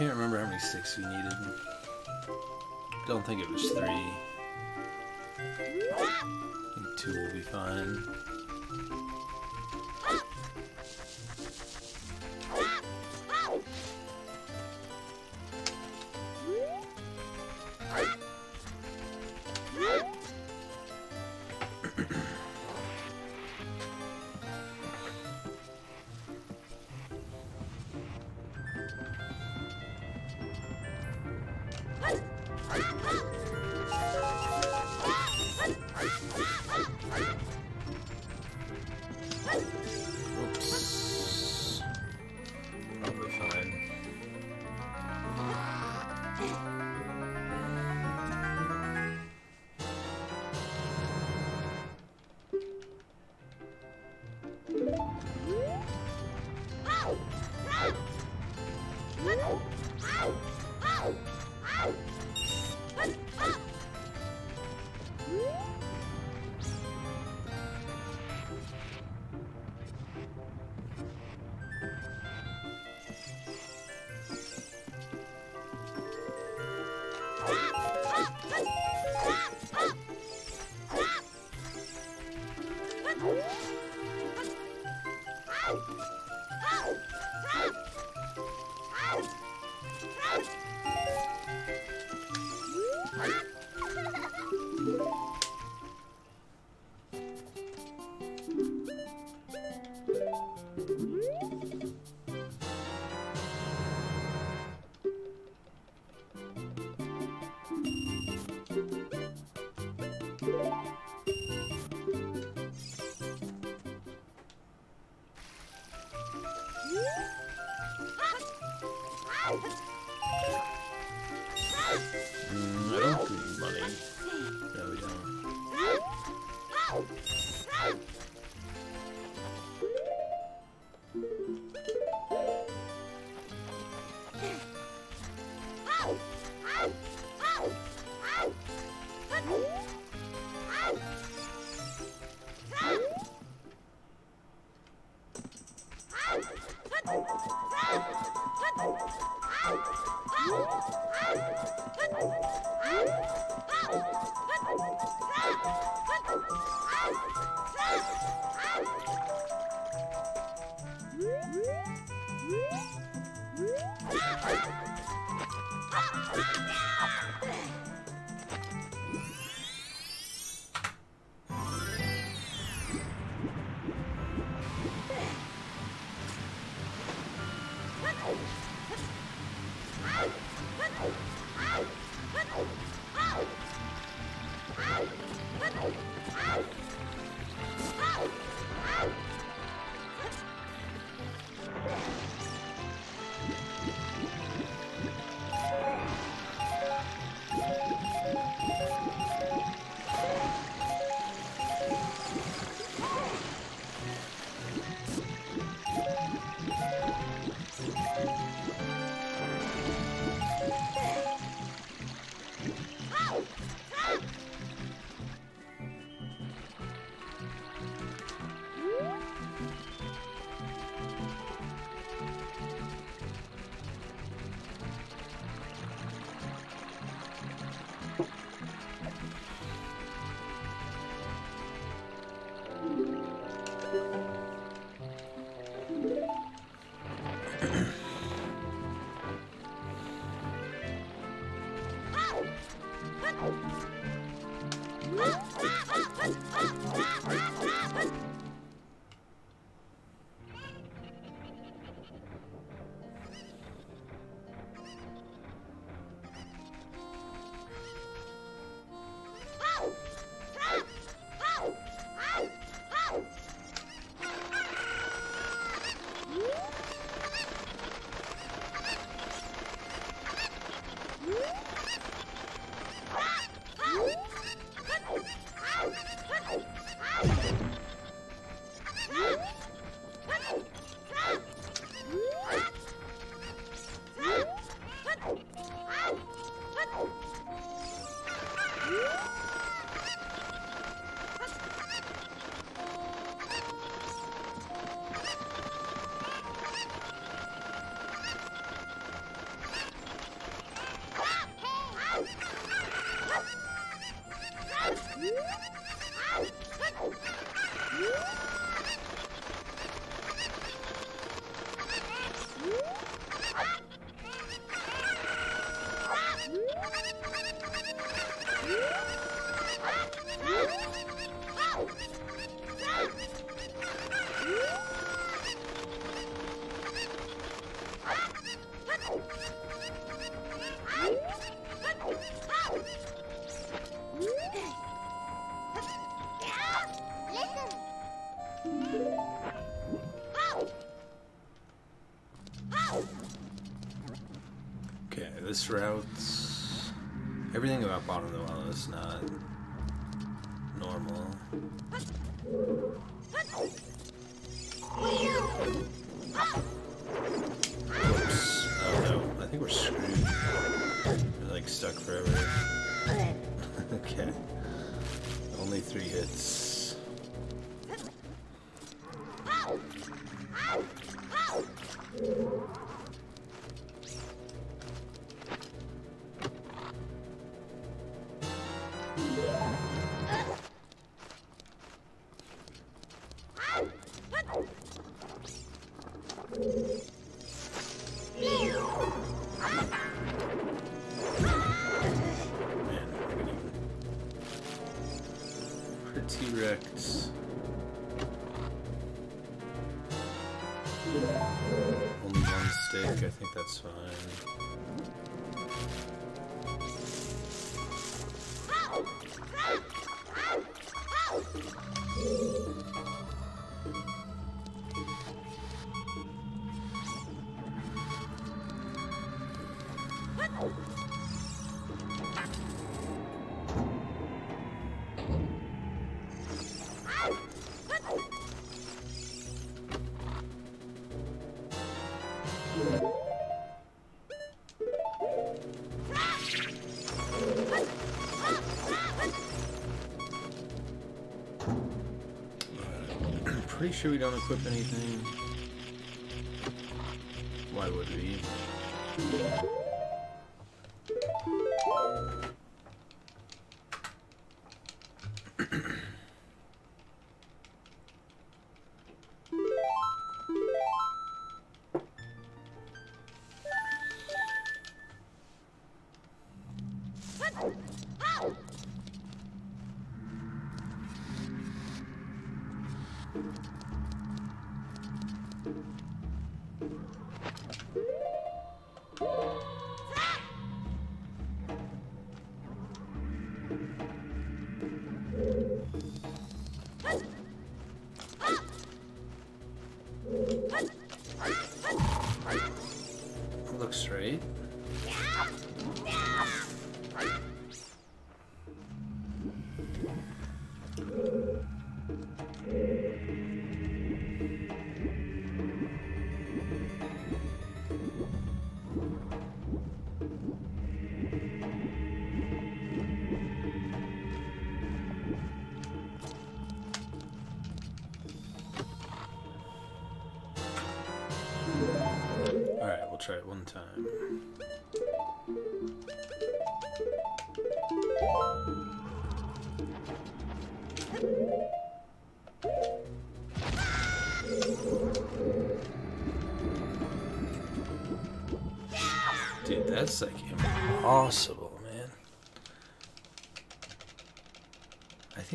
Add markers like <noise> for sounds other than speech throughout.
Can't remember how many sticks we needed. Don't think it was three. I think two will be fine. 헛! 헛! bottom though, well, it's not. pretty sure we don't equip anything.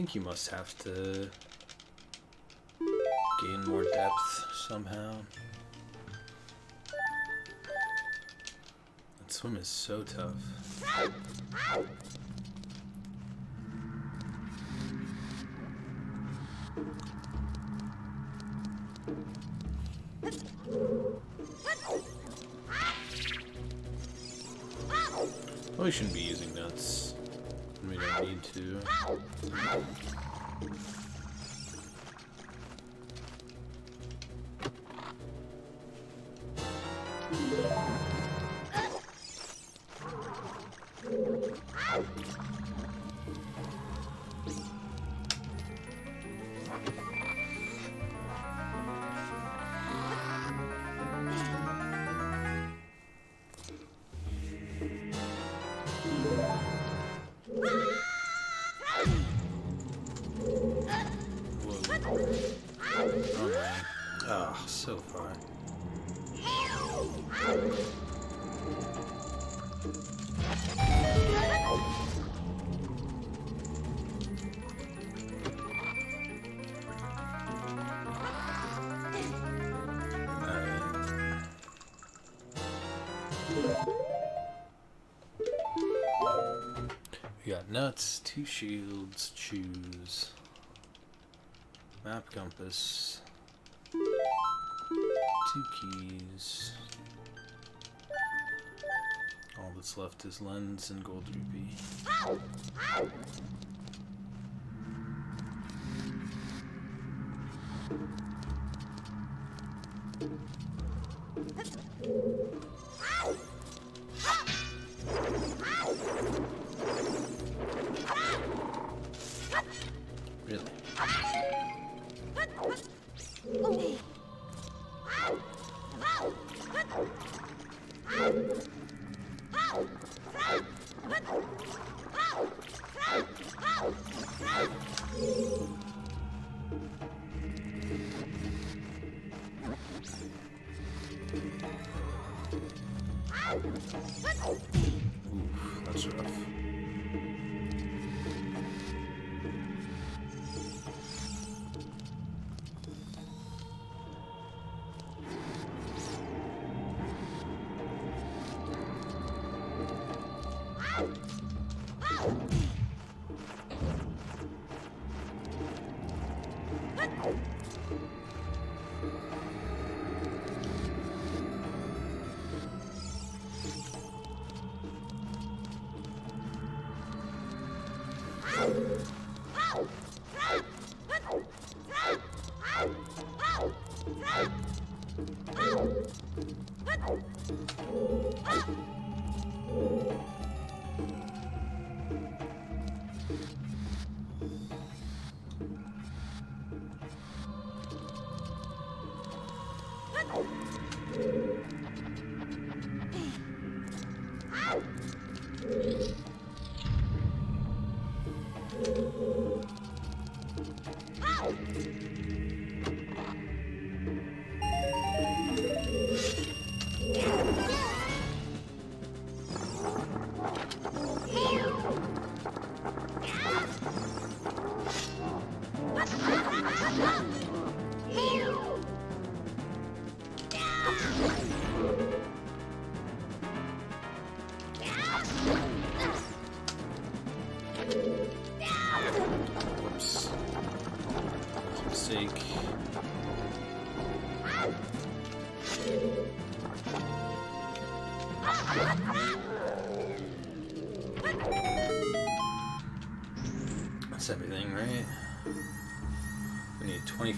think you must have to gain more depth somehow. That swim is so tough. Probably shouldn't be using nuts. We don't need to. Nuts, two shields, choose. Map compass. Two keys. All that's left is lens and gold rupee. That's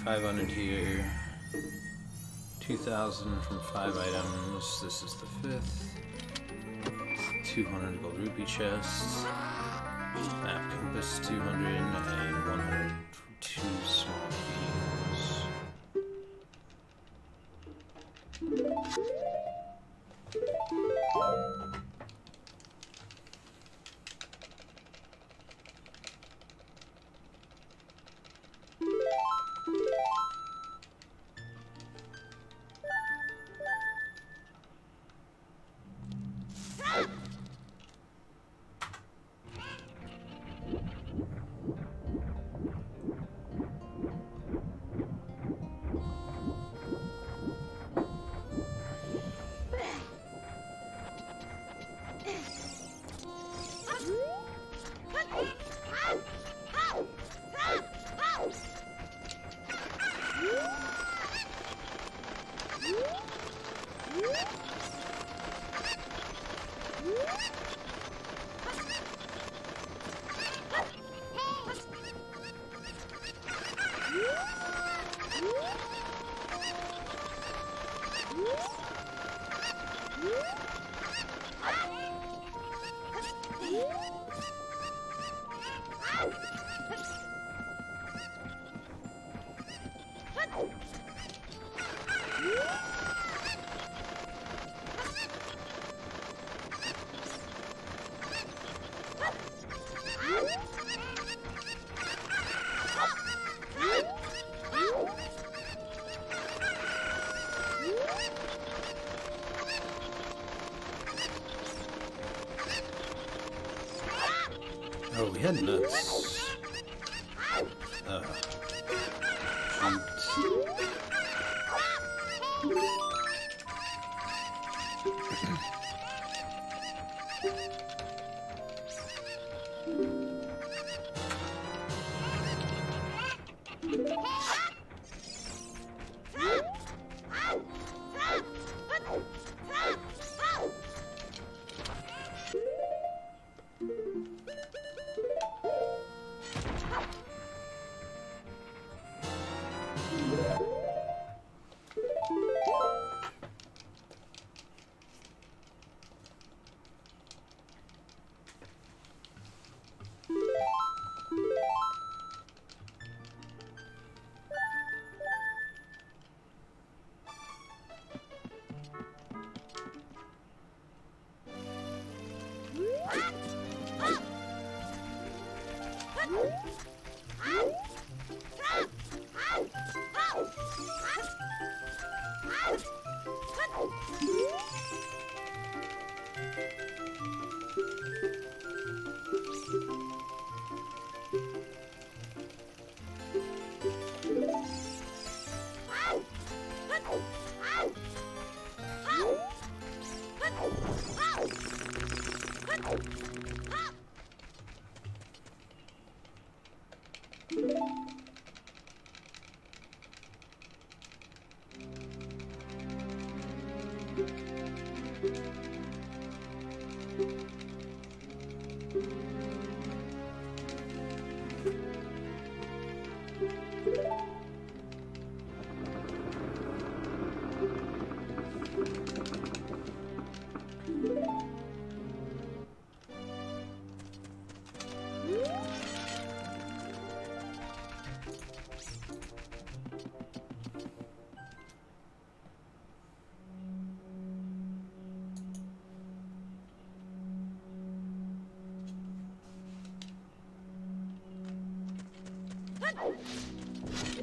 500 here. 2,000 from 5 items. This is the 5th. 200 gold rupee chests. Map compass 200. We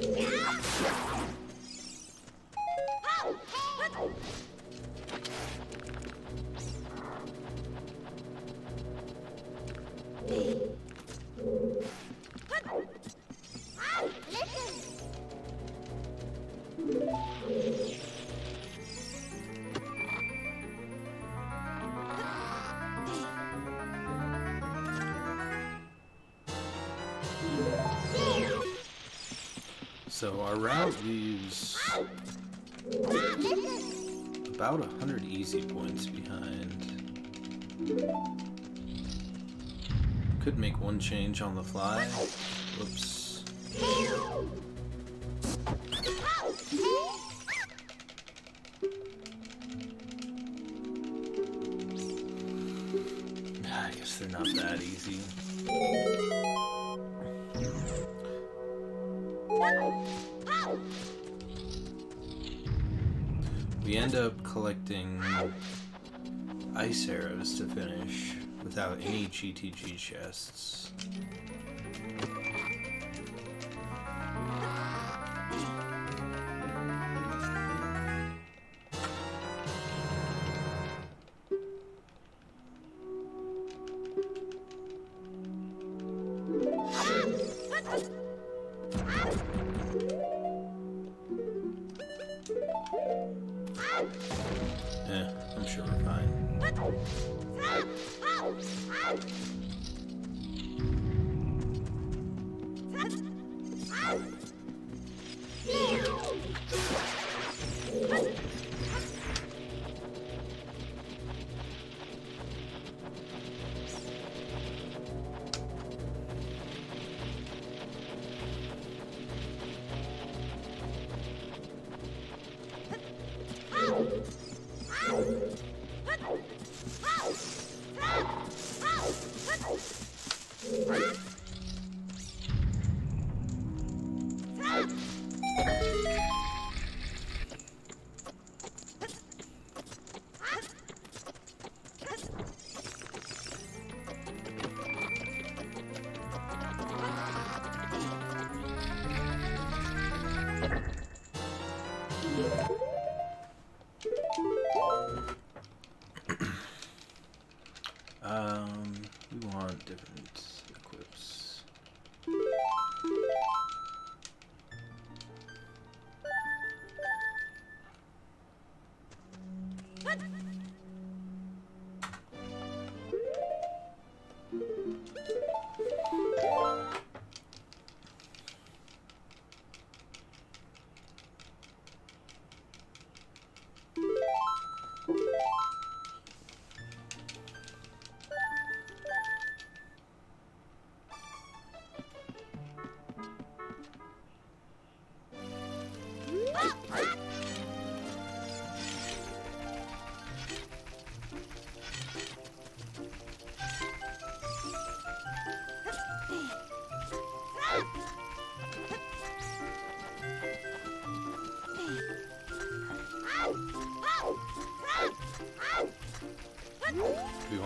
Yeah! So our route leaves about a hundred easy points behind. Could make one change on the fly. Whoops. Without any GTG chests.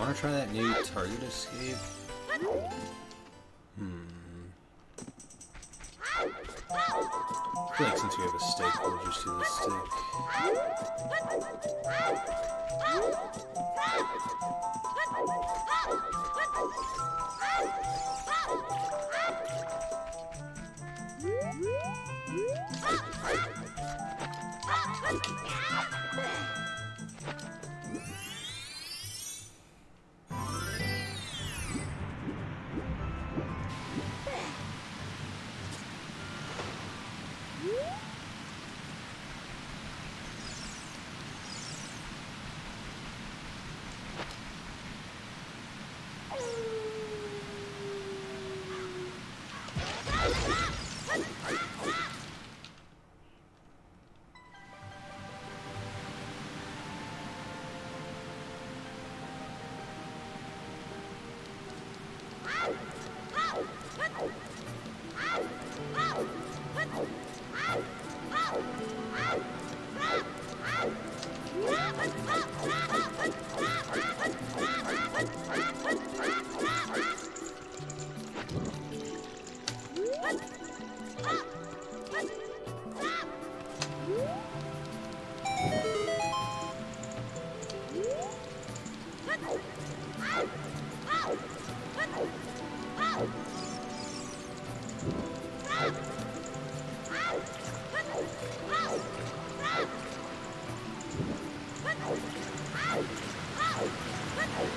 Want to try that new target escape? Ow! Ow! ow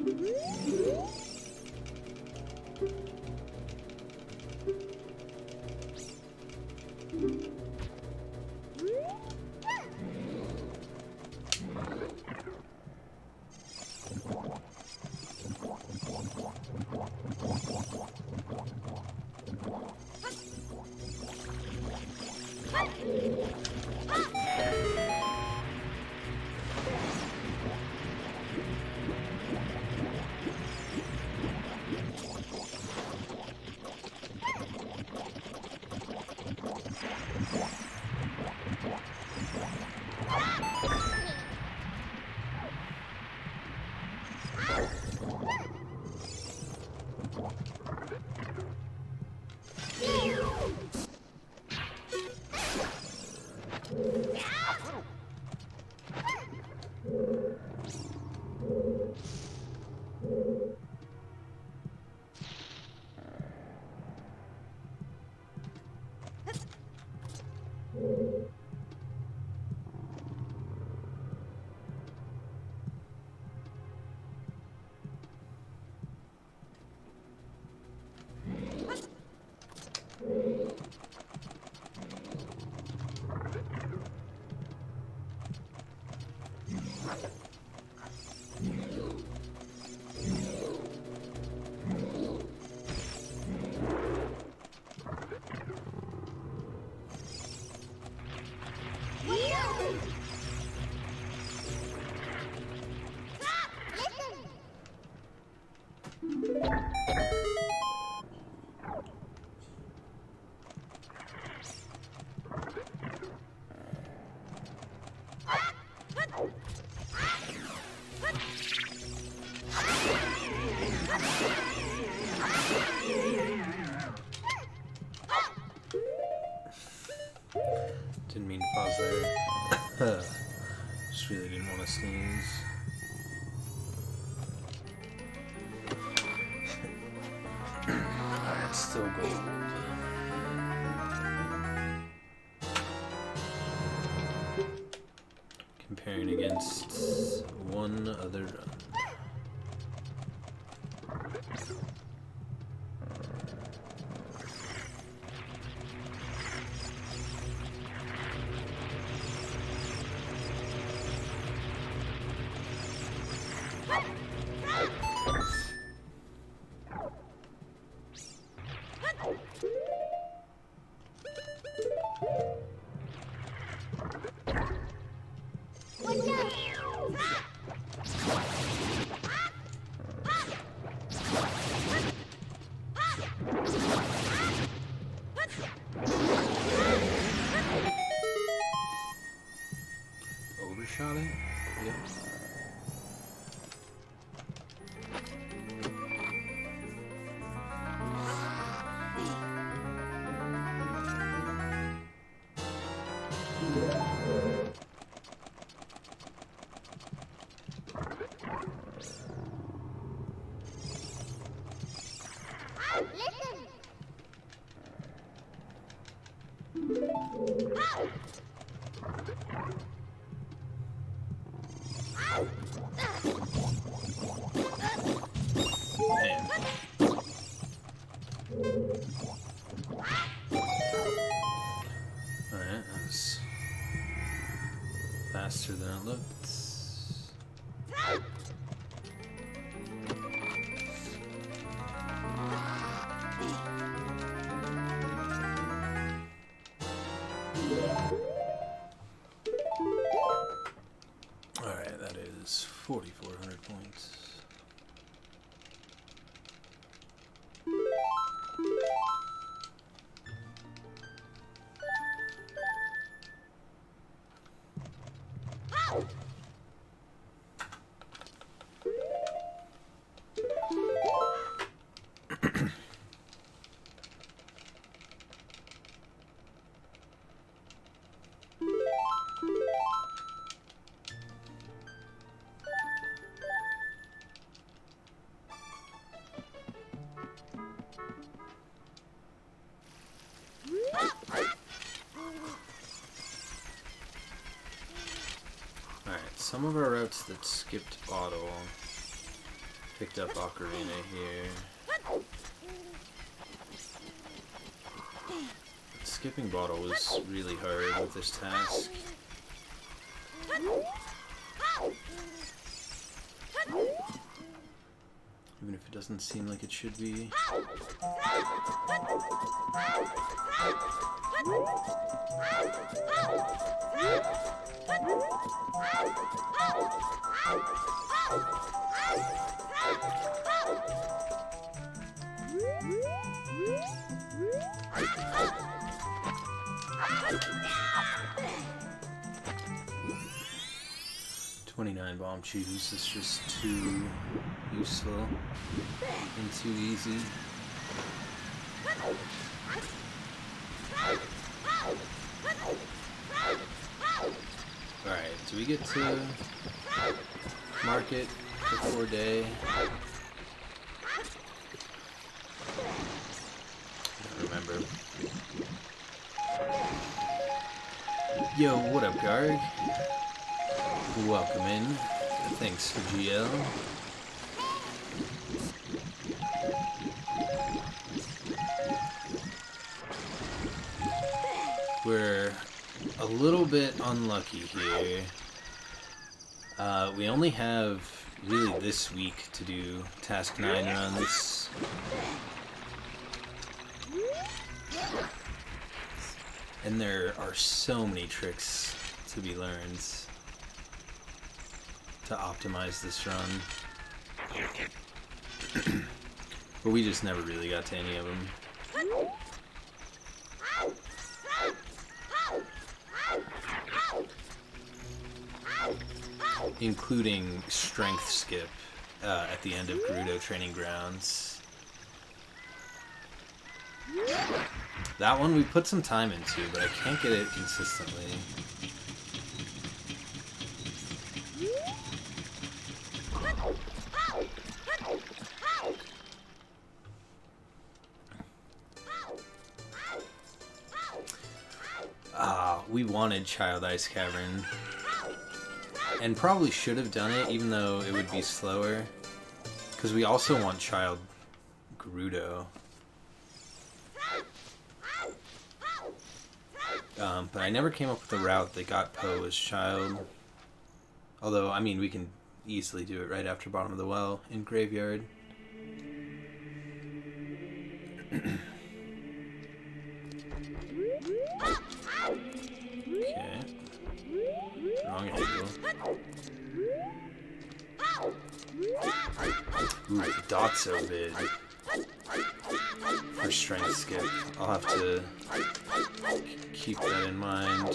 Música Just really didn't want to sneeze. Alright, still gold. Comparing against one other some of our routes that skipped Bottle picked up Ocarina here. Skipping Bottle was really hard with this task. Even if it doesn't seem like it should be. Twenty-nine bomb Bombchus is just too useful and too easy. Alright, do we get to market before day? I don't remember. Yo, what up, Garg? Welcome in. Thanks for GL. We're a little bit unlucky here. Uh, we only have really this week to do task 9 runs. And there are so many tricks to be learned to optimize this run. <clears throat> but we just never really got to any of them. Including strength skip uh, at the end of Gerudo Training Grounds. That one we put some time into, but I can't get it consistently. Ah, we wanted Child Ice Cavern. And probably should have done it, even though it would be slower. Because we also want Child Gerudo. Um, but I never came up with a route that got Poe as child. Although, I mean, we can easily do it right after bottom of the well in Graveyard. <clears throat> okay. Wrong angle. Ooh, dot's Dotso vid. For strength skip. I'll have to keep that in mind.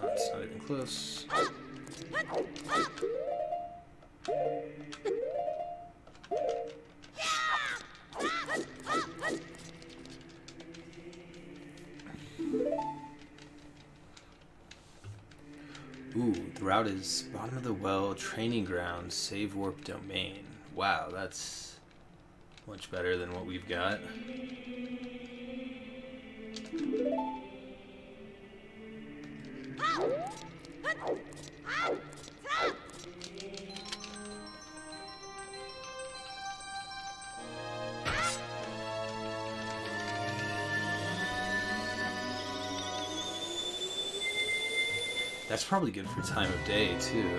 that's not even close. Ooh, the route is bottom of the well, training ground, save warp domain. Wow, that's much better than what we've got. Oh! Oh! That's probably good for time of day, too.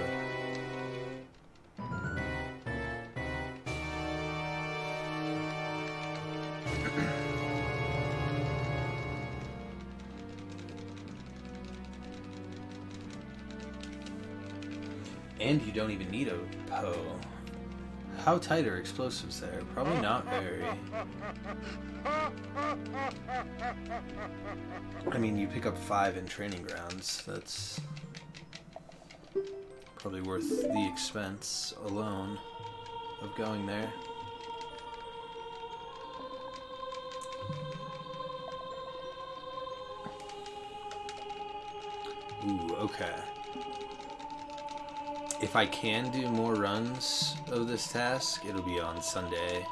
and you don't even need a Poe. How tight are explosives there? Probably not very. I mean, you pick up five in training grounds. That's probably worth the expense alone of going there. Ooh, okay. If I can do more runs of this task, it'll be on Sunday.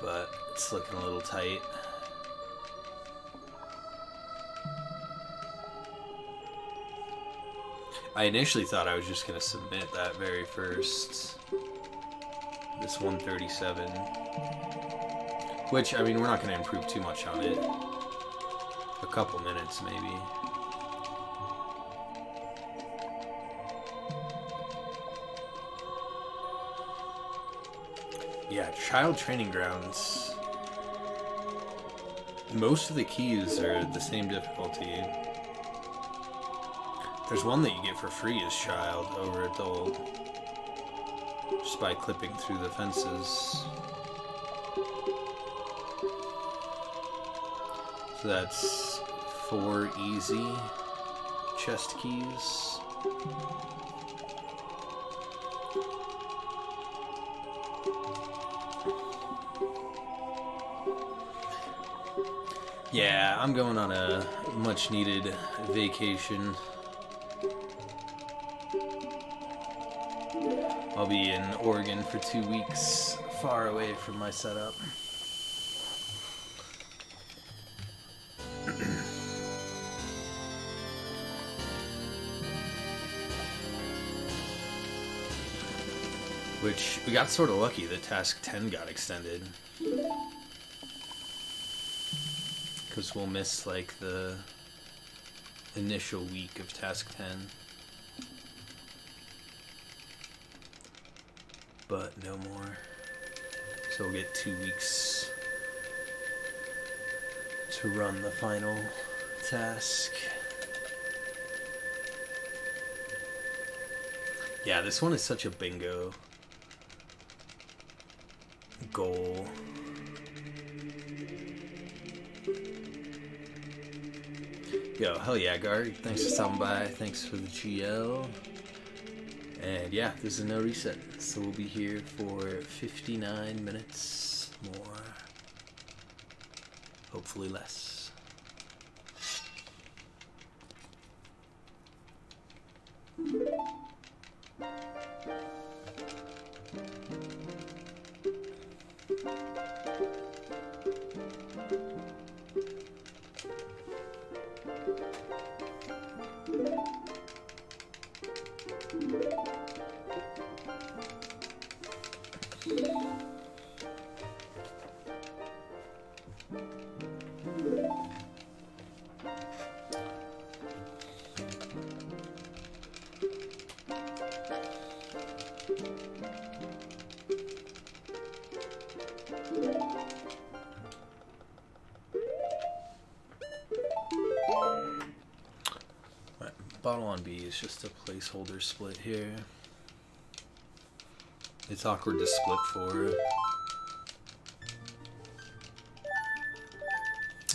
But it's looking a little tight. I initially thought I was just going to submit that very first. This 137. Which, I mean, we're not going to improve too much on it. A couple minutes, maybe. Yeah, Child Training Grounds. Most of the keys are the same difficulty. There's one that you get for free as child over at the old. Just by clipping through the fences. So that's four easy chest keys. Yeah, I'm going on a much needed vacation. I'll be in Oregon for two weeks, far away from my setup. <clears throat> Which, we got sort of lucky that Task 10 got extended. Because we'll miss, like, the initial week of Task 10. But no more. So we'll get two weeks to run the final task. Yeah, this one is such a bingo goal. Yo, hell yeah, Guard. Thanks for stopping by. Thanks for the GL. And yeah, this is no reset. So we'll be here for 59 minutes more. Hopefully less. Placeholder split here. It's awkward to split for.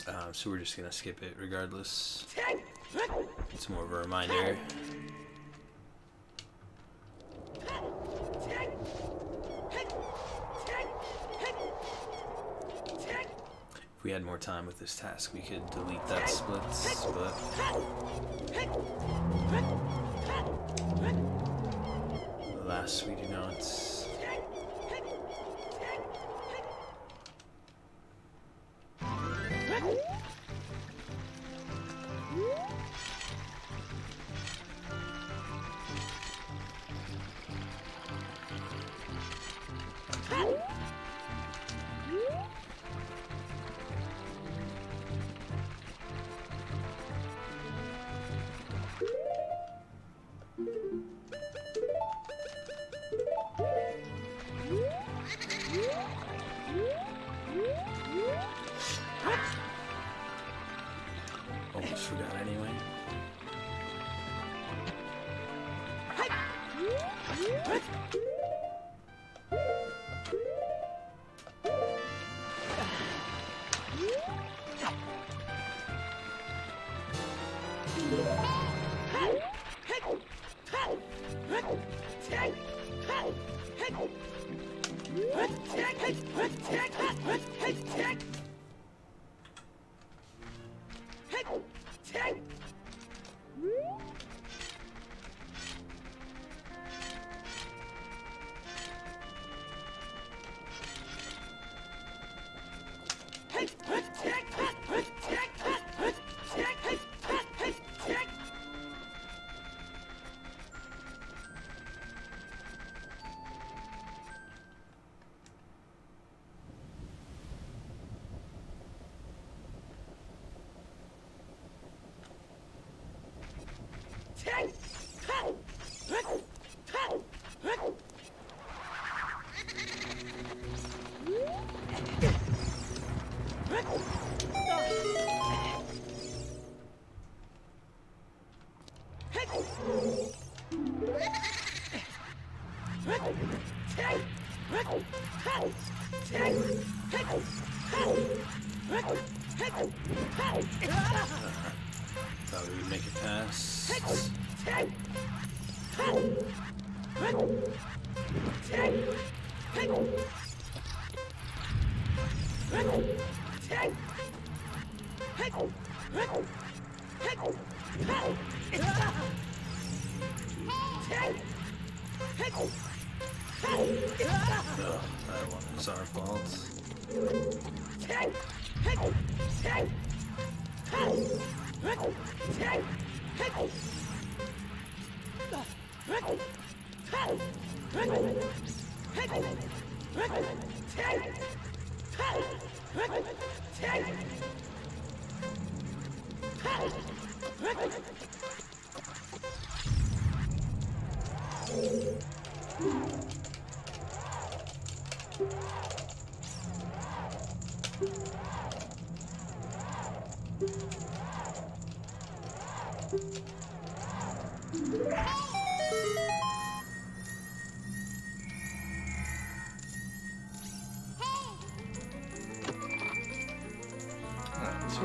Uh, so we're just gonna skip it regardless. It's more of a reminder. If we had more time with this task, we could delete that split, but we do not.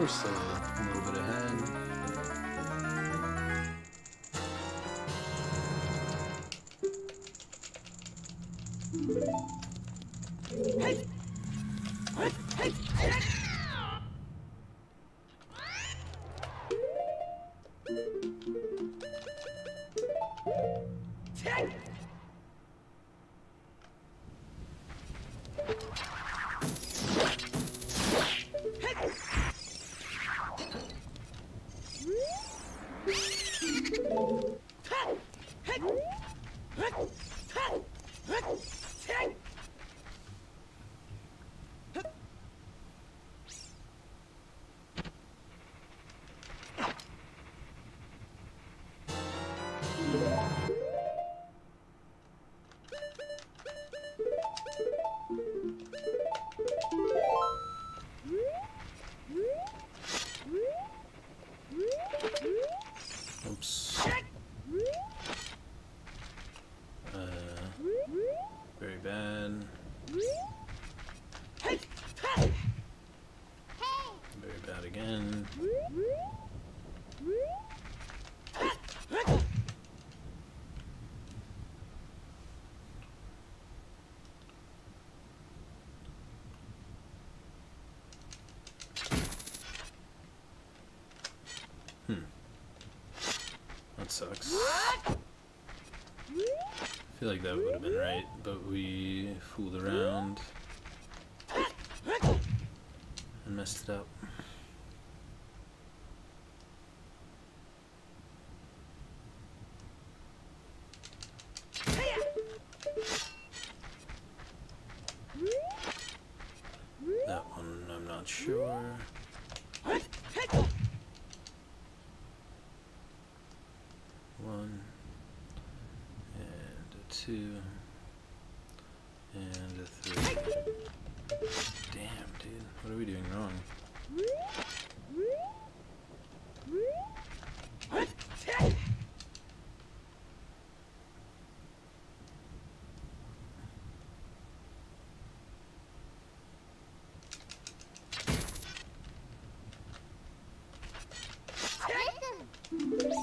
Alright, That sucks. I feel like that would have been right, but we fooled around and messed it up. Thank you.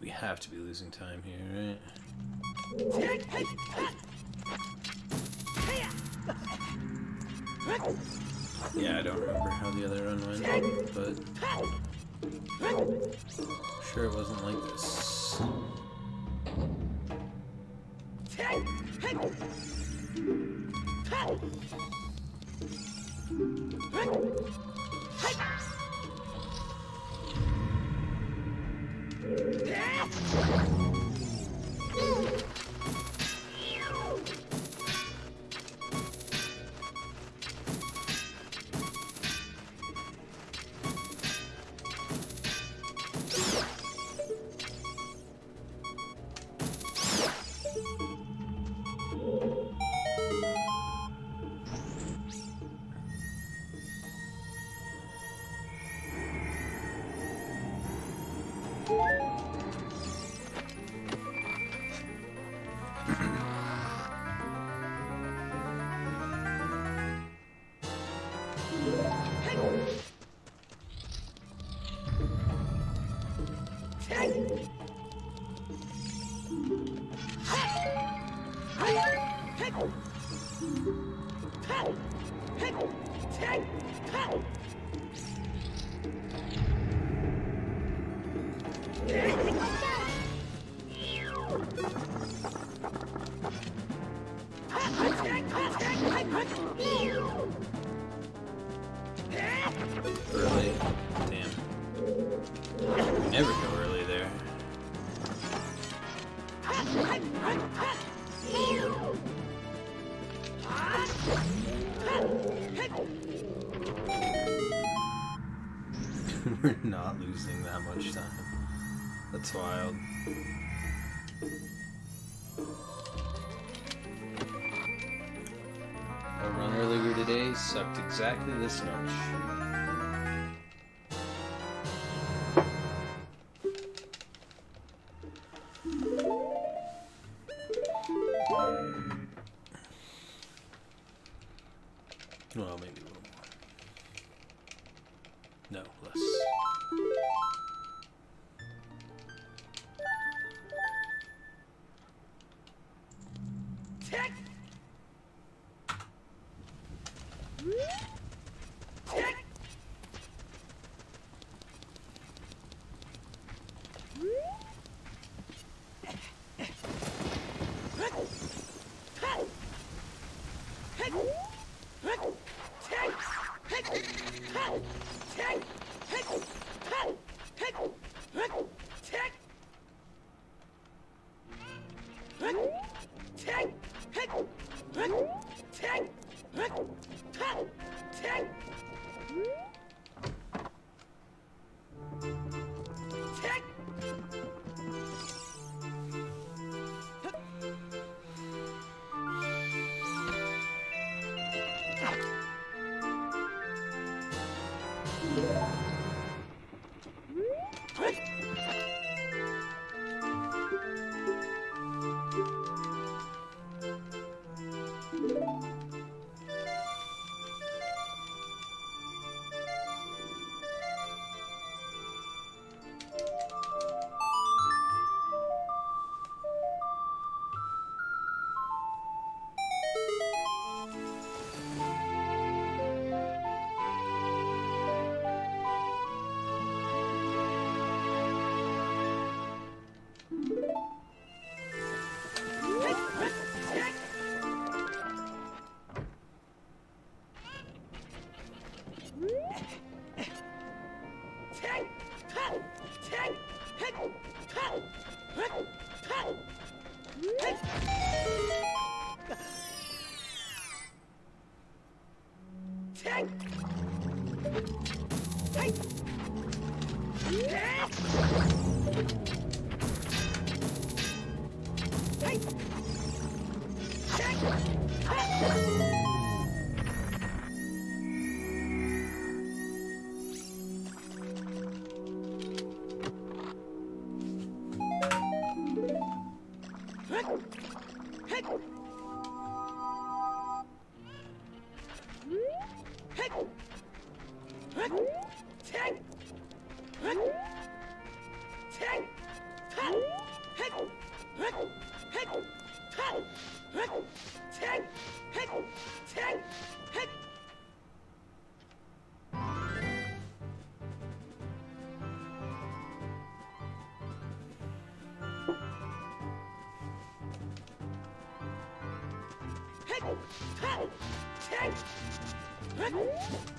We have to be losing time here, right? Yeah, I don't remember how the other run went, but sure it wasn't like this. Early. Thank you. That's wild. Our run earlier today sucked exactly this much. Ah!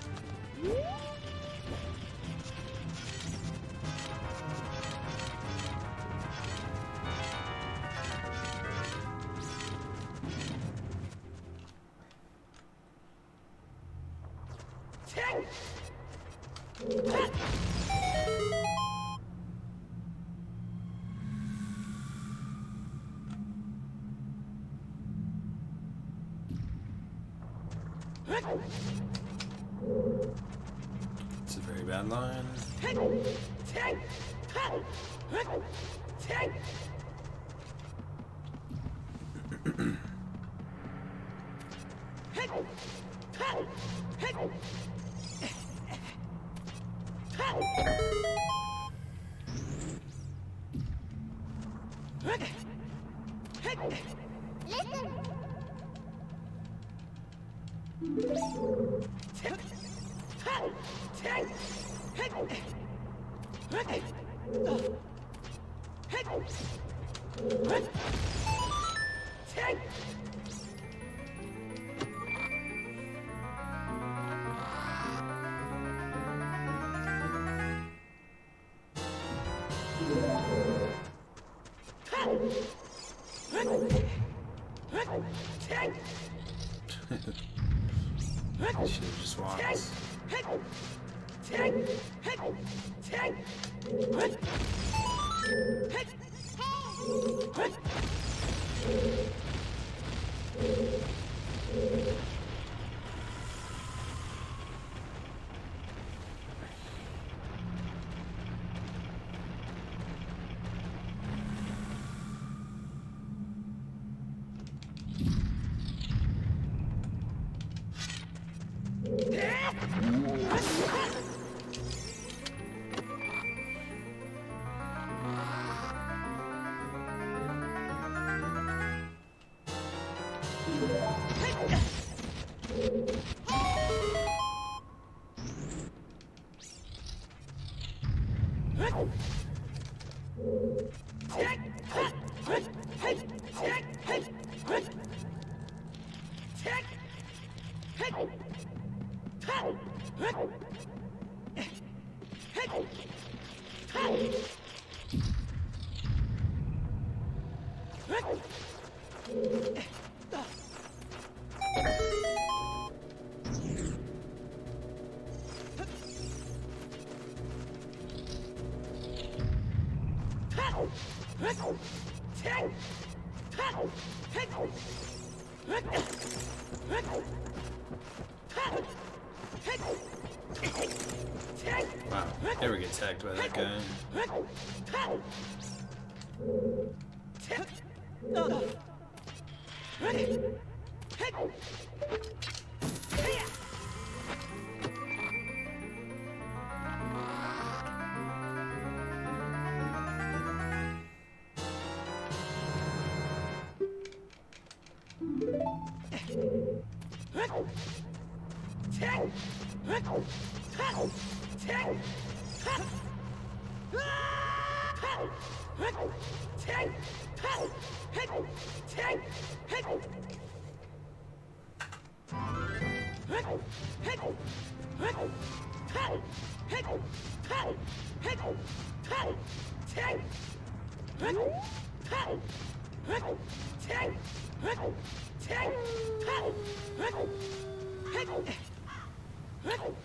Should っ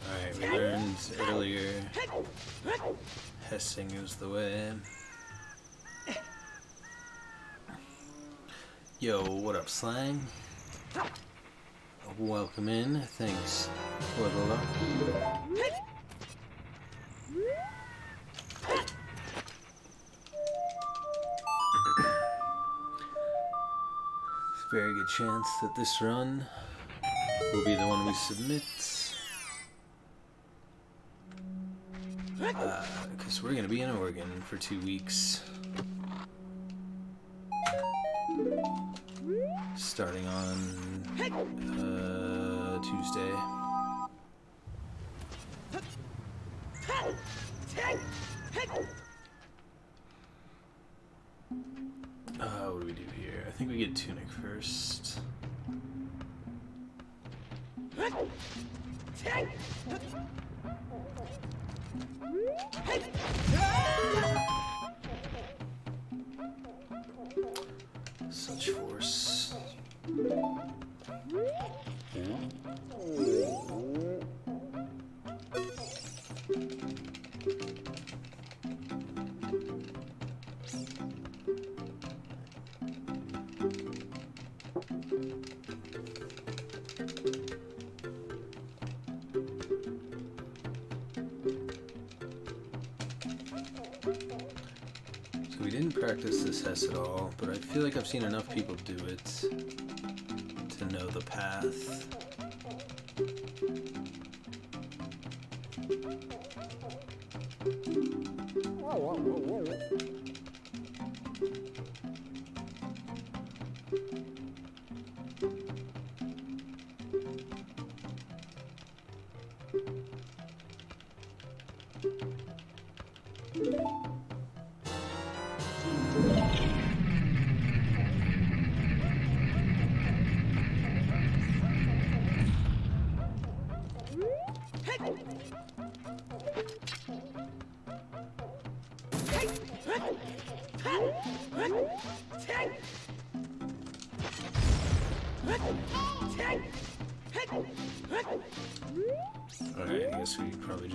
Alright, we learned earlier Hessing is the way. Yo, what up, slang? Welcome in. Thanks for the luck. Very good chance that this run will be the one we submit. Because we're going to be in Oregon for two weeks. Starting on uh, Tuesday. Uh, what do we do here? I think we get Tunic first. I feel like I've seen enough people do it to know the path.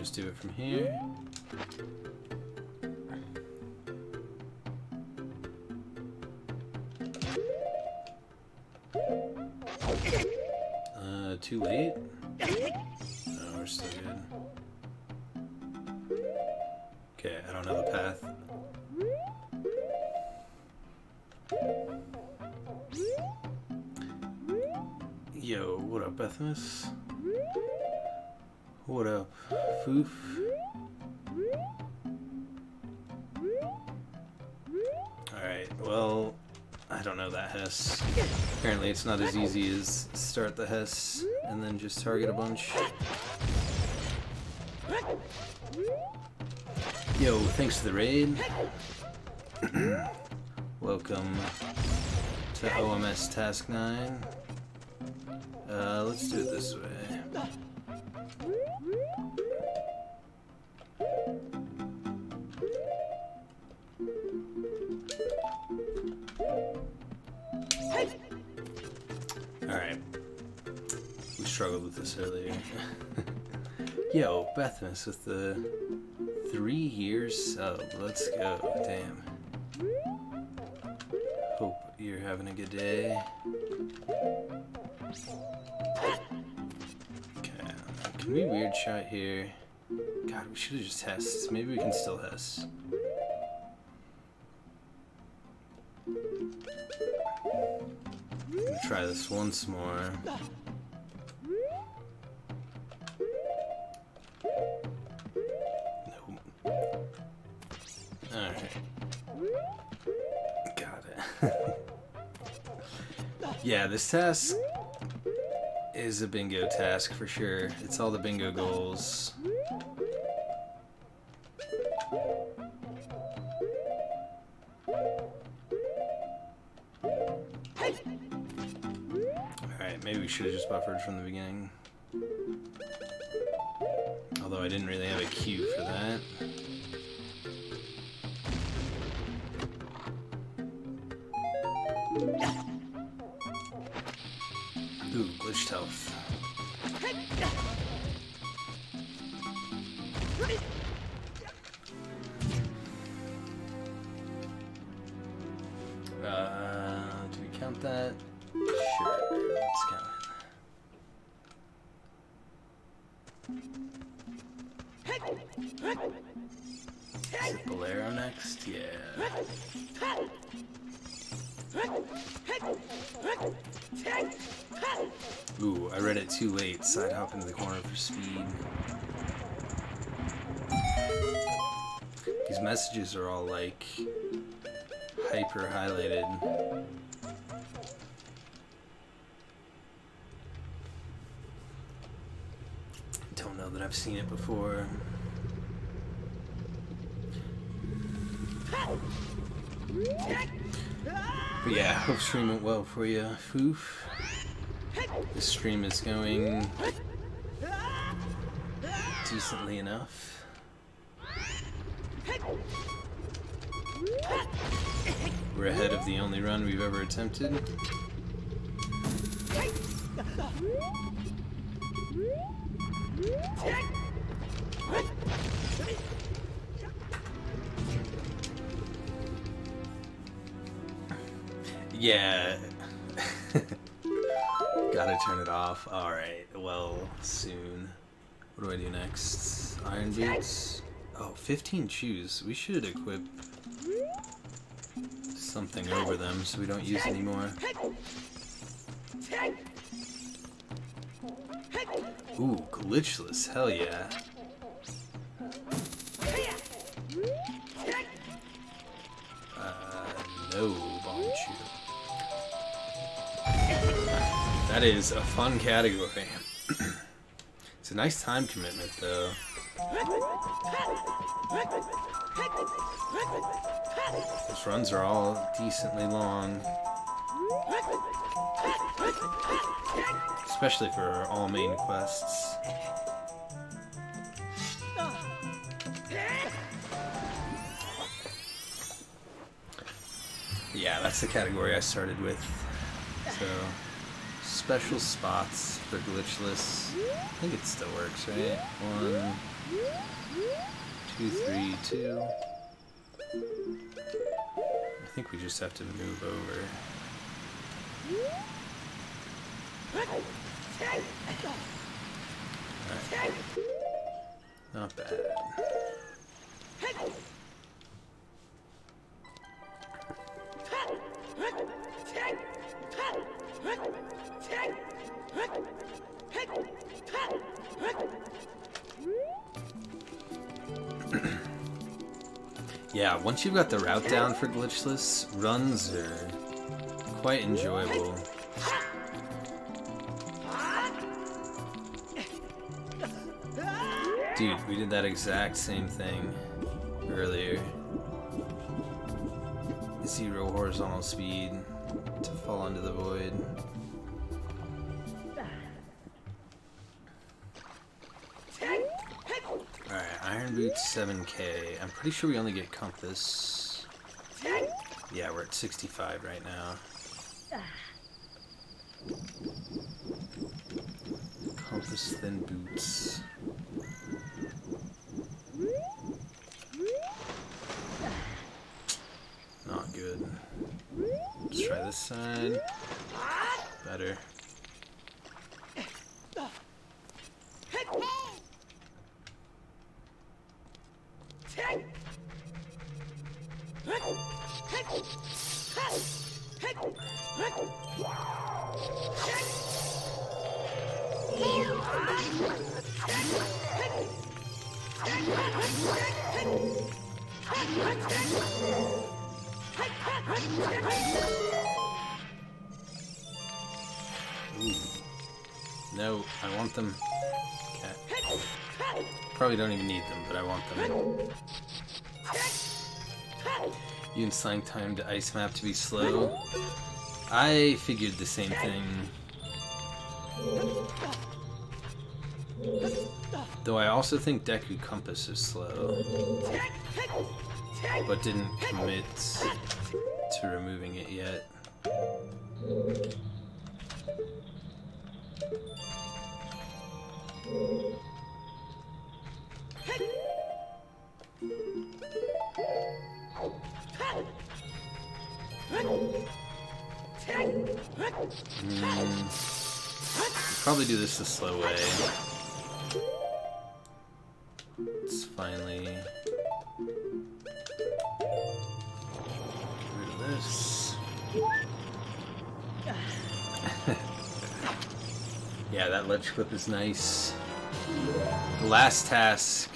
Just do it from here. Uh, too late? No, we're still good. Okay, I don't know the path. Yo, what up, Bethimus? What up, Foof? Alright, well, I don't know that Hess. Apparently it's not as easy as start the Hess and then just target a bunch. Yo, thanks to the raid. <clears throat> Welcome to OMS Task 9. Uh, let's do it this way. Yo, with the three years sub. Let's go. Damn. Hope you're having a good day. Okay, can we weird shot here? God, we should have just Hess. Maybe we can still Hess. Try this once more. Yeah, this task is a bingo task for sure. It's all the bingo goals. Alright, maybe we should have just buffered from the beginning. Although I didn't really have a cue for that. Side hop into the corner for speed. These messages are all like hyper highlighted. Don't know that I've seen it before. But yeah, hope stream went well for you, Foof. The stream is going decently enough. We're ahead of the only run we've ever attempted. Yeah. <laughs> Gotta turn it off. Alright, well, soon. What do I do next? Iron boots? Oh, 15 chus. We should equip something over them so we don't use anymore. Ooh, glitchless. Hell yeah. Uh, no bomb. That is a fun category. Fam. <clears throat> It's a nice time commitment, though. Those runs are all decently long. Especially for all main quests. Yeah, that's the category I started with. So, special spots for glitchless. I think it still works, right? One, two, three, two. I think we just have to move over. Alright. Not bad. <clears throat> yeah, once you've got the route down for glitchless, runs are quite enjoyable. Dude, we did that exact same thing earlier. Zero horizontal speed to fall into the void. Iron Boots 7k. I'm pretty sure we only get Compass. Yeah, we're at 65 right now. Compass Thin Boots. Not good. Let's try this side. Better. Probably don't even need them, but I want them. You assign time to ice map to be slow. I figured the same thing. Though I also think Deku Compass is slow. But didn't commit to removing it yet. Mm, probably do this the slow way. Let's finally get rid of this. <laughs> yeah, that ledge clip is nice. Last task,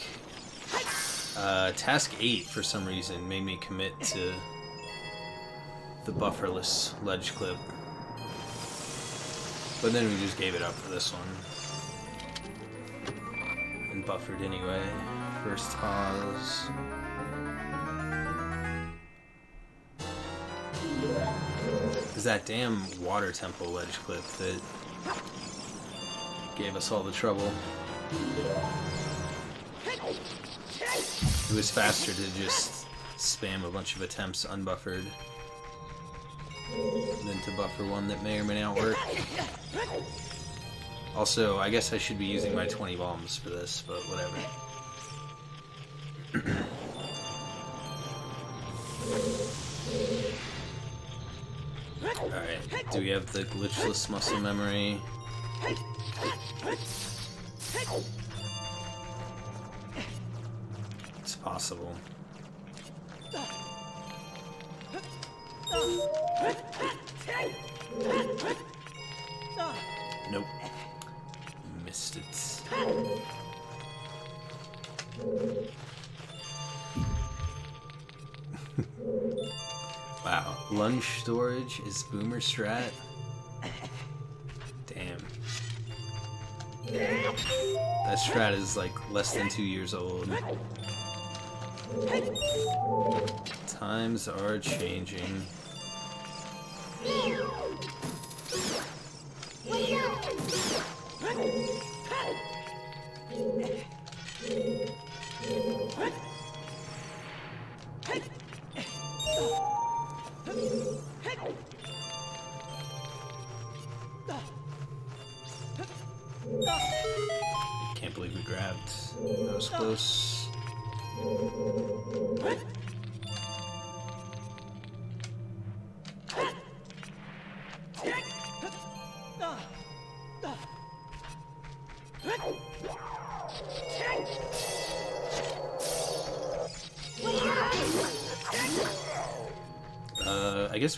uh, task 8 for some reason, made me commit to the bufferless ledge clip. But then we just gave it up for this one. And buffered anyway. First pause. Is that damn water temple ledge clip that gave us all the trouble. It was faster to just spam a bunch of attempts unbuffered than to buffer one that may or may not work. Also, I guess I should be using my 20 bombs for this, but whatever. Alright, do we have the glitchless muscle memory? Possible. Nope. Missed it. <laughs> wow. Lunge storage is boomer strat? Damn. That strat is like less than two years old. Times are changing.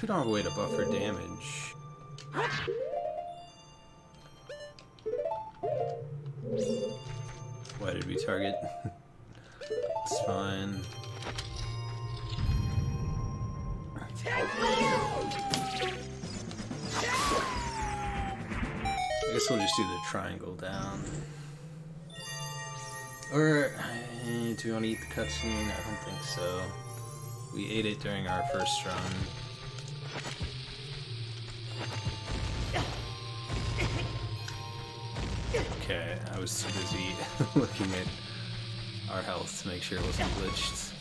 Don't have a way to buffer damage. Why did we target? <laughs> it's fine. I guess we'll just do the triangle down. Or, eh, do we want to eat the cutscene? I don't think so. We ate it during our first run. Our health to make sure it wasn't glitched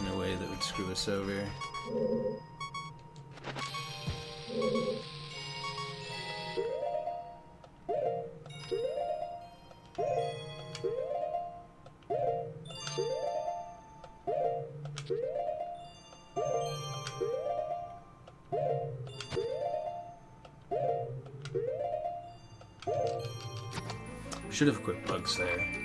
in a way that would screw us over. Should have quit bugs there.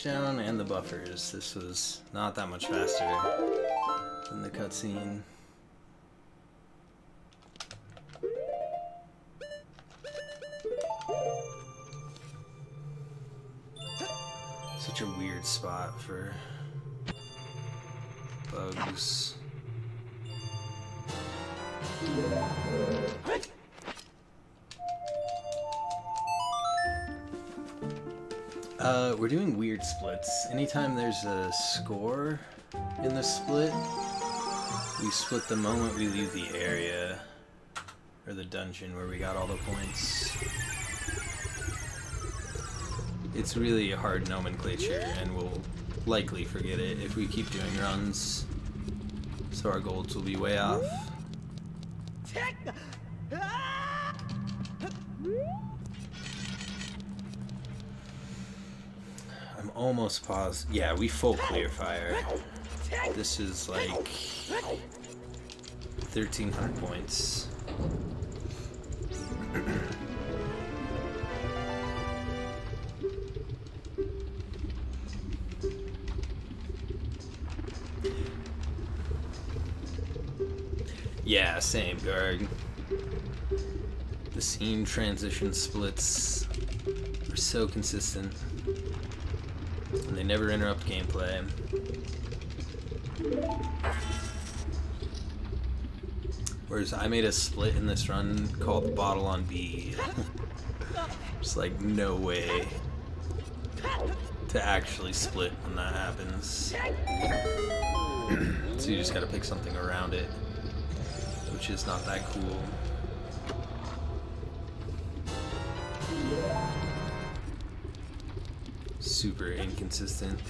Down and the buffers, this was not that much faster than the cutscene. Such a weird spot for bugs. Uh, we're doing weird splits. Anytime there's a score in the split, we split the moment we leave the area or the dungeon where we got all the points. It's really a hard nomenclature, and we'll likely forget it if we keep doing runs. So our golds will be way off. Almost. Yeah, we full clear fire. This is like 1300 points. Yeah, same, Garg. The scene transition splits are so consistent. They never interrupt gameplay. Whereas I made a split in this run called the Bottle on B. <laughs> It's like no way to actually split when that happens. <clears throat> so you just gotta pick something around it, which is not that cool. Super inconsistent.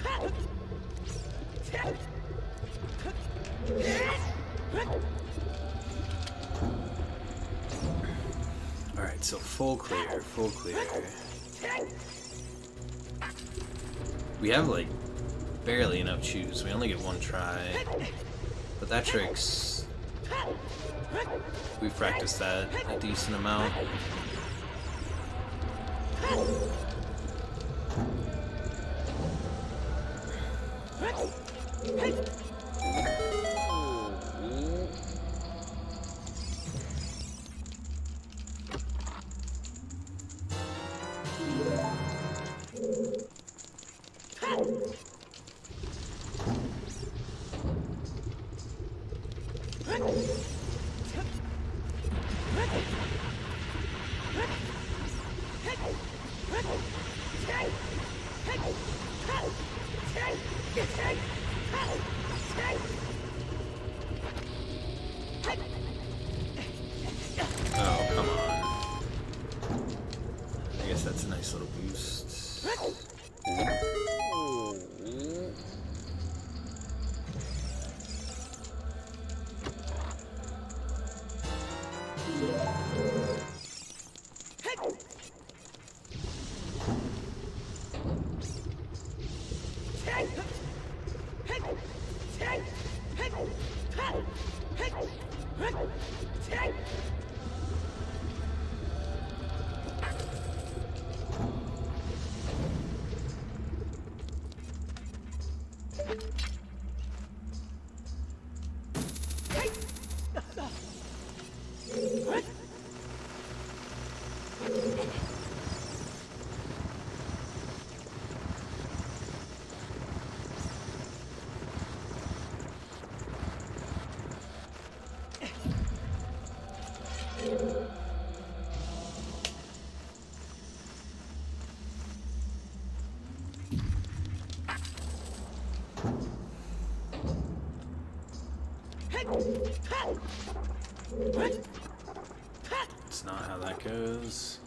Alright, so full clear, full clear. We have like barely enough chus. We only get one try. But that trick's... We've practiced that a decent amount. It's not how that goes.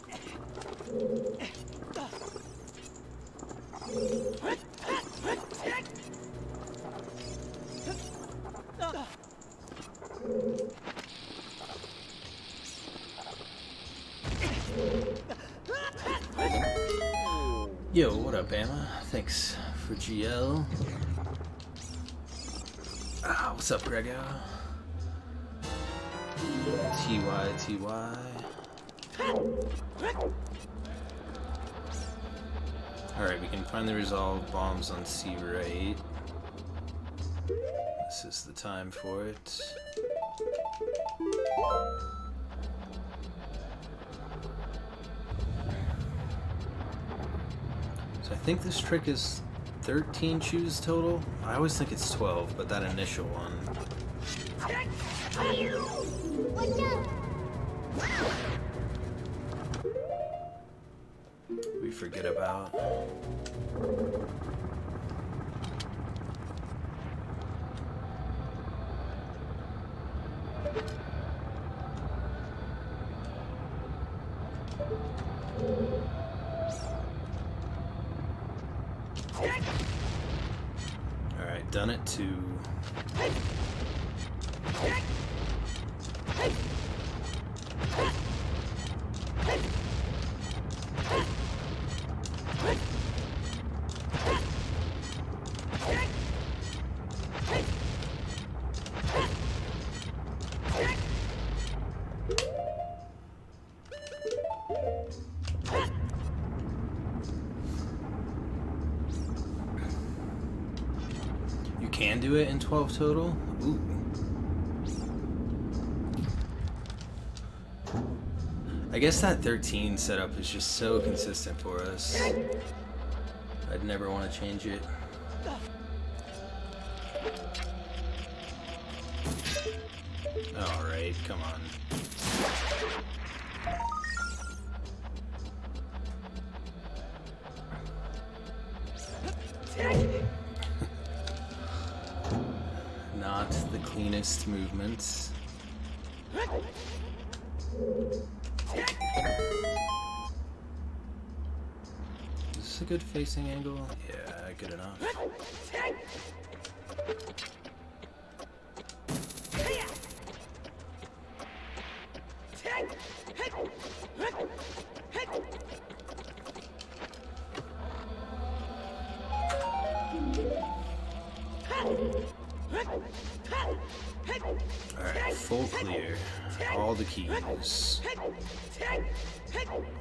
Yo, what up, Emma? Thanks for GL. Ah, what's up, Grego? TY, TY. Alright, we can finally resolve bombs on C right. This is the time for it. So I think this trick is 13 chus total. I always think it's 12, but that initial one. Do it in 12 total? Ooh. I guess that 13 setup is just so consistent for us. I'd never want to change it. What's a good facing angle? Yeah, good enough. Alright, full clear. All the keys.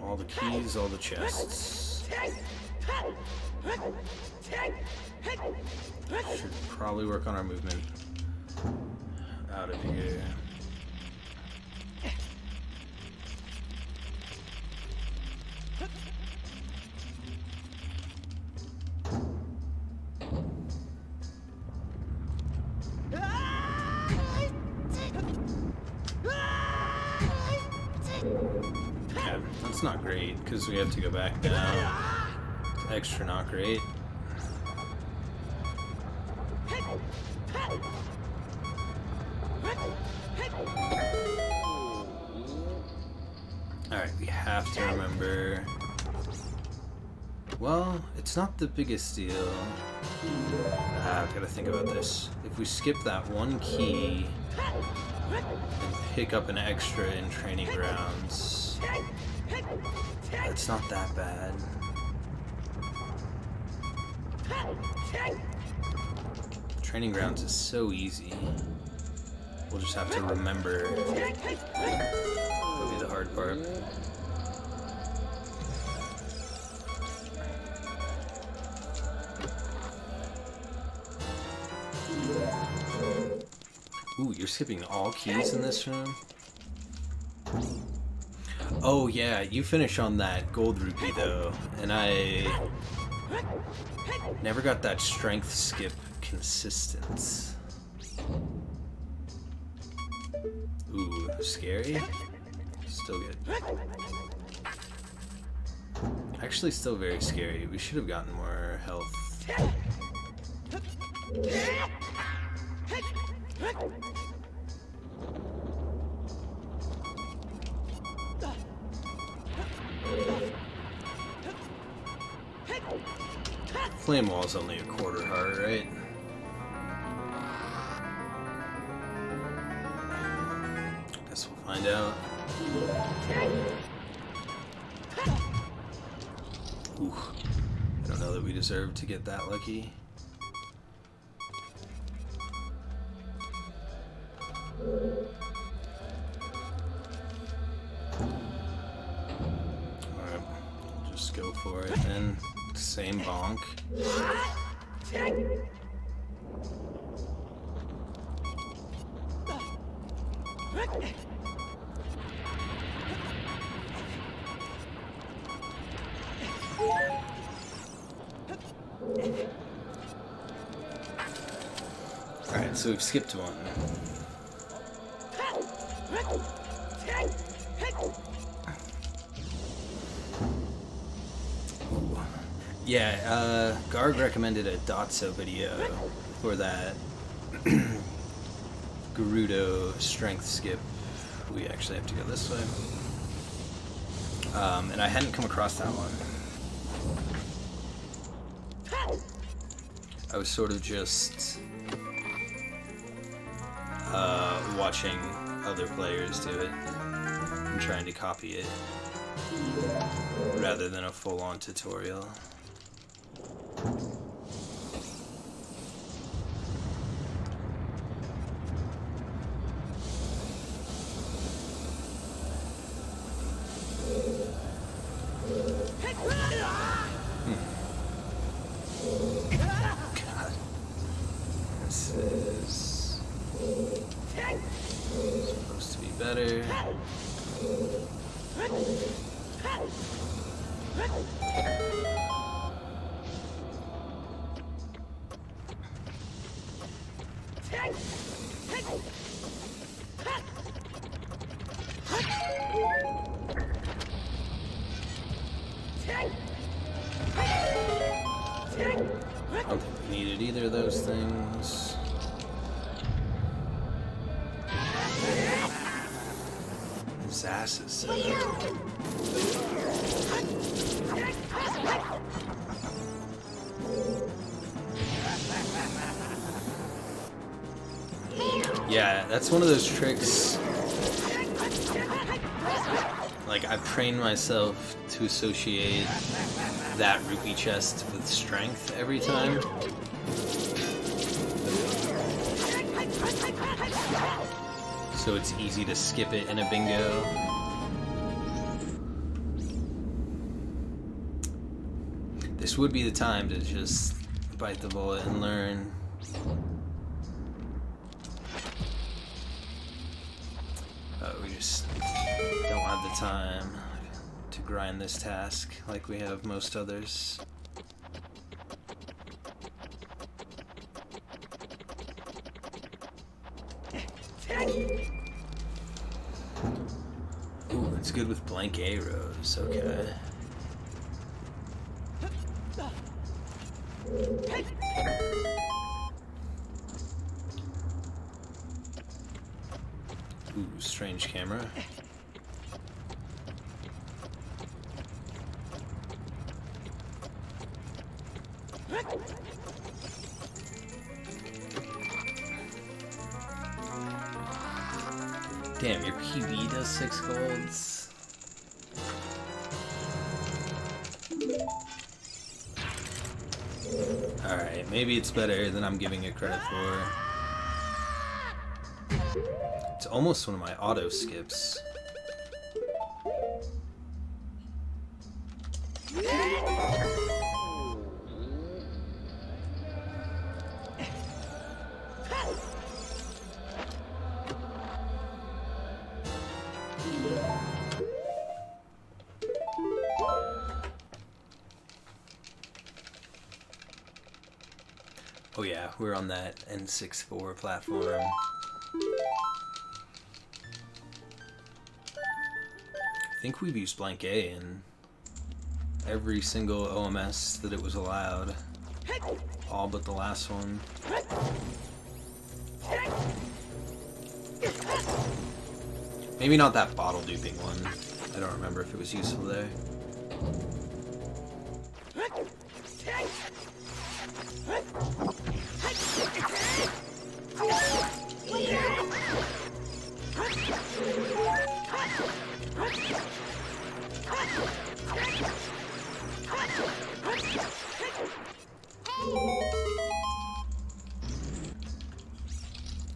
All the keys, all the chests. Should probably work on our movement out of here. Yeah, that's not great because we have to go back now. Extra not great. Alright, we have to remember... Well, it's not the biggest deal. Ah, I've got to think about this. If we skip that one key and pick up an extra in training grounds, it's not that bad. Training grounds is so easy. We'll just have to remember. That'll be the hard part. Ooh, you're skipping all keys in this room? Oh yeah, you finish on that gold rupee though, and I never got that strength skip consistent. Ooh, scary? Still good. Actually still very scary. We should have gotten more health. Flame wall's only a quarter heart, right? Guess we'll find out. Ooh. I don't know that we deserve to get that lucky. Alright, just go for it then. Same bonk. Alright, so we've skipped one. Yeah, uh, Garg recommended a Dotso video for that <clears throat> Gerudo strength skip. We actually have to go this way. Um, and I hadn't come across that one. I was sort of just uh, watching other players do it and trying to copy it rather than a full-on tutorial. His ass is set up. Yeah, that's one of those tricks. Like, I've trained myself to associate that rupee chest with strength every time. So it's easy to skip it in a bingo. This would be the time to just bite the bullet and learn. But we just don't have the time to grind this task like we have most others. Ooh, it's good with blank Okay. Ooh, strange camera. Damn, your PB does six golds. Maybe it's better than I'm giving it credit for. It's almost one of my auto skips. On that N64 platform. I think we've used blank A in every single OMS that it was allowed. All but the last one. Maybe not that bottle duping one. I don't remember if it was useful there.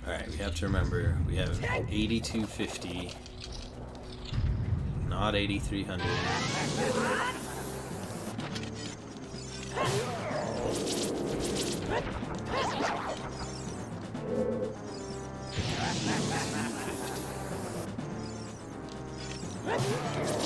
Alright, we have to remember we have 8250, not 8300. Eighty-two <laughs>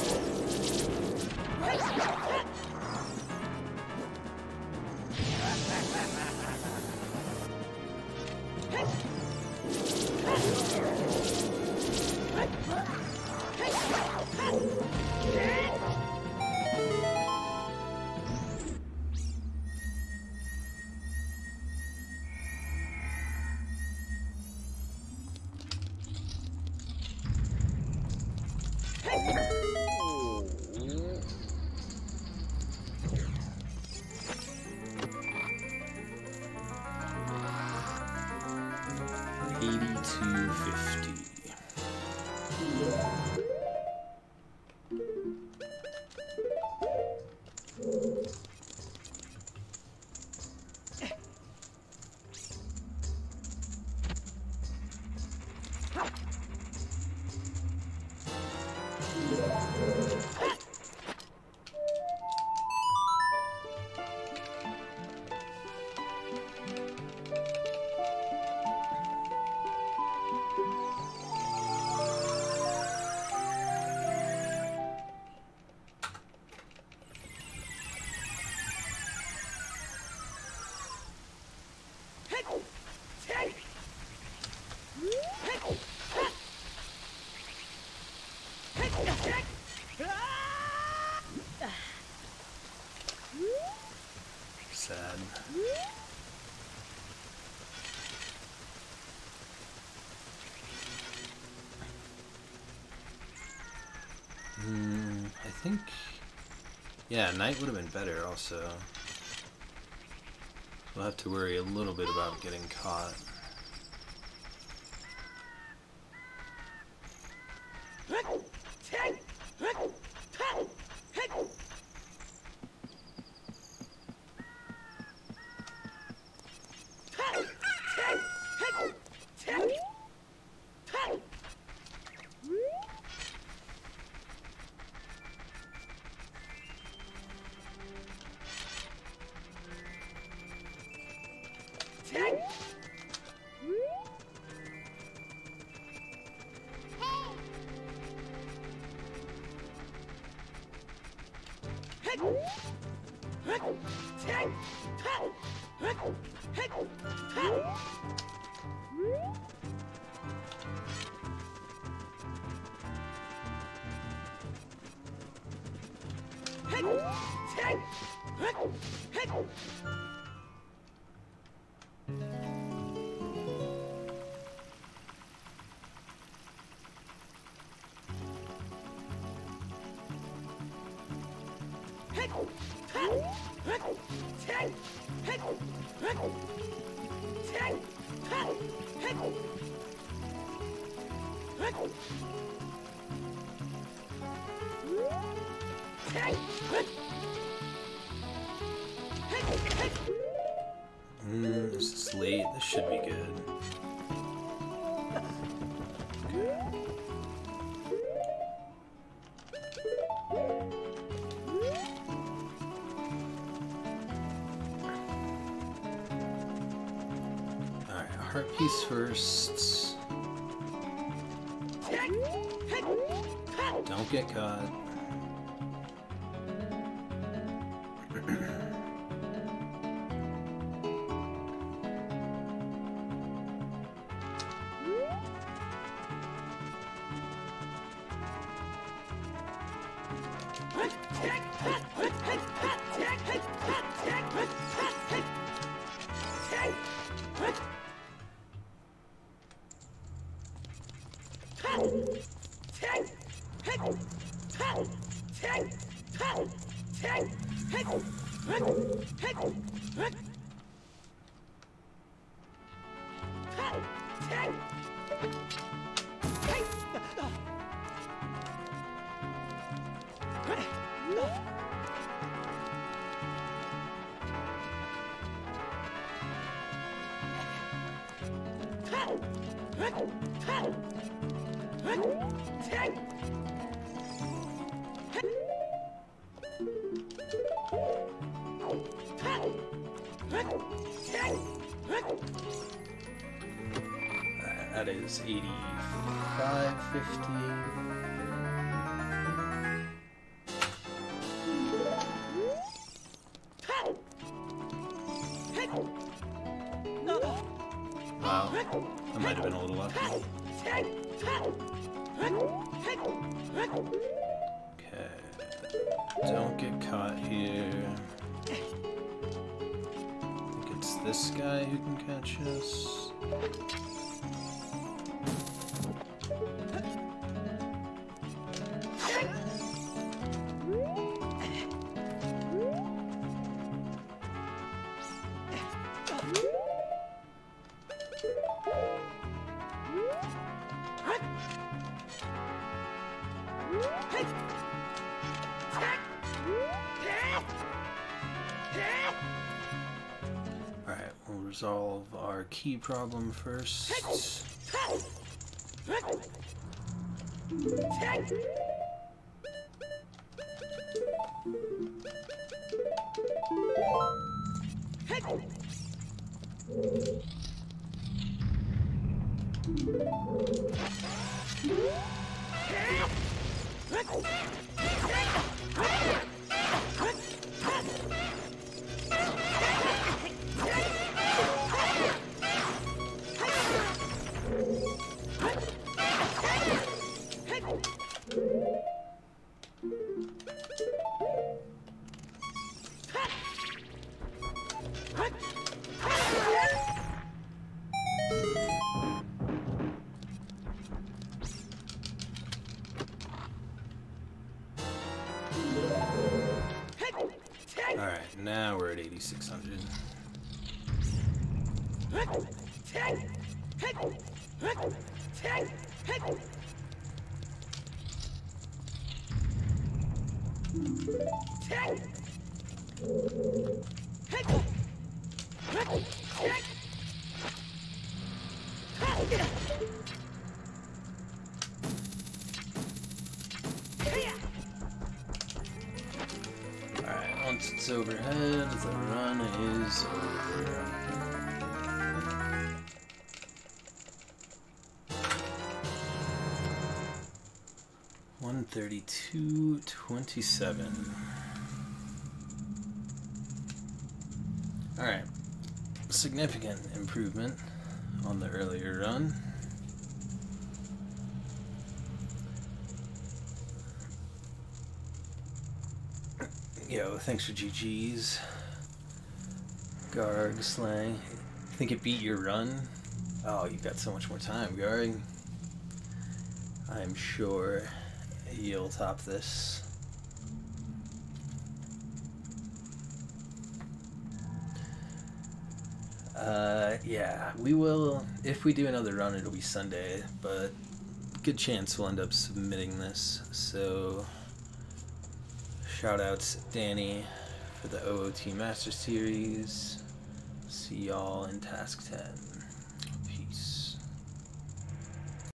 think. Yeah, night would have been better also. We'll have to worry a little bit about getting caught. Hup! Hup! Mm, this is late. This should be good. Alright, heart piece first. Get caught. Alright, that is 85.50. Wow, that might have been a little lucky. Okay, don't get caught here. I think it's this guy who can catch us. Resolve our key problem first. 32, 27. Alright, significant improvement on the earlier run. Yo, thanks for GG's. Garg, Slang. Think it beat your run? Oh, you've got so much more time, Garg. I'm sure you'll top this. Uh, yeah, we will. If we do another run, it'll be Sunday, but good chance we'll end up submitting this. So, shout outs Danny for the OOT Master Series. See y'all in Task 10.